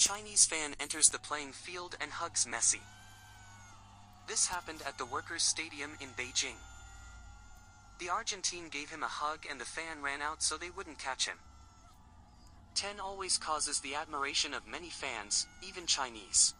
Chinese fan enters the playing field and hugs Messi. This happened at the Workers' Stadium in Beijing. The Argentine gave him a hug and the fan ran out so they wouldn't catch him. 10 always causes the admiration of many fans, even Chinese.